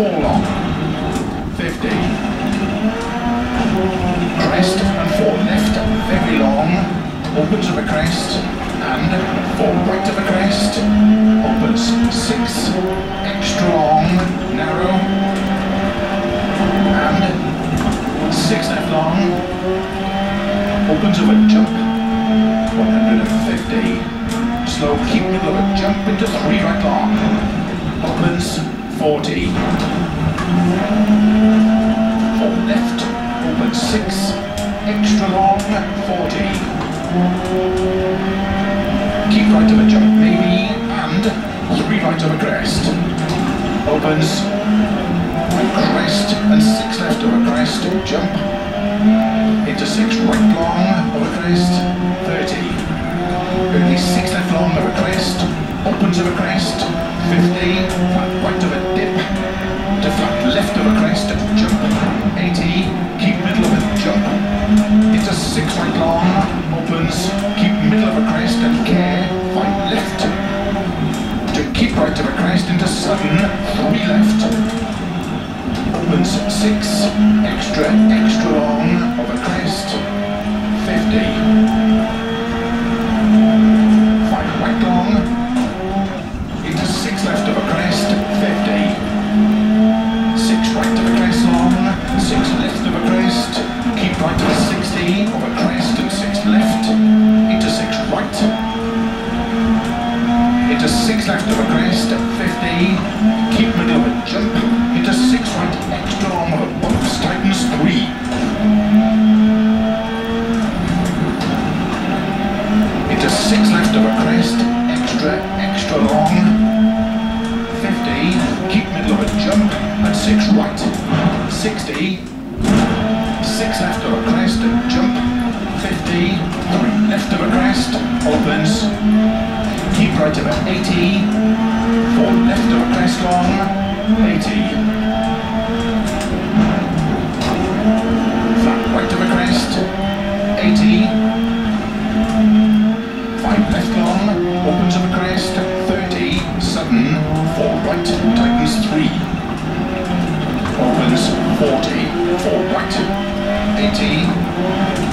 4 long, 50, crest and four left, very long, opens of a crest, and four right of a crest, opens six, extra long, narrow, and six left long, opens of a jump, 150, slow, keep middle of jump into three right long, opens 40, four left, open six, extra long, 40. Keep right of a jump maybe, and three right of a crest. Opens, crest, and six left of a crest, jump. Into six right long of a crest, 30. Only six left long of a crest, opens of a crest, 50, right of a to flat left of a crest, jump, 80, keep middle of a jump, It's a six right long, opens, keep middle of a crest and care, five left, to keep right of a crest into seven, three left, opens six, extra, extra long 60 of a crest and six left, into six right, into six left of a crest, 15, keep middle of a jump, into six right, extra long of a box, tightens three, into six left of a crest, extra, extra long, 50, keep middle of a jump, and 6 right, 60, 6 left of a crest and 50, left of a crest, opens, keep right of 80, four left of a crest long, 80. Flat right of a crest, 80. 5 left long, opens of a crest, 30, sudden, 4 right, tightens 3. Opens, 40, 4 right, 80.